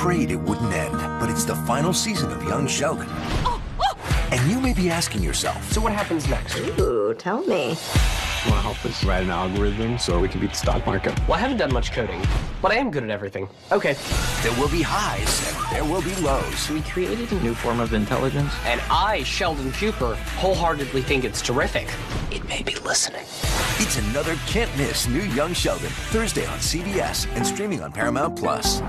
prayed it wouldn't end, but it's the final season of Young Sheldon. And you may be asking yourself, So what happens next? Ooh, tell me. You Want to help us write an algorithm so we can beat the stock market? Well, I haven't done much coding, but I am good at everything. Okay. there will be highs and there will be lows. We created a new form of intelligence. And I, Sheldon Cooper, wholeheartedly think it's terrific. It may be listening. It's another can't miss new Young Sheldon, Thursday on CBS and streaming on Paramount Plus.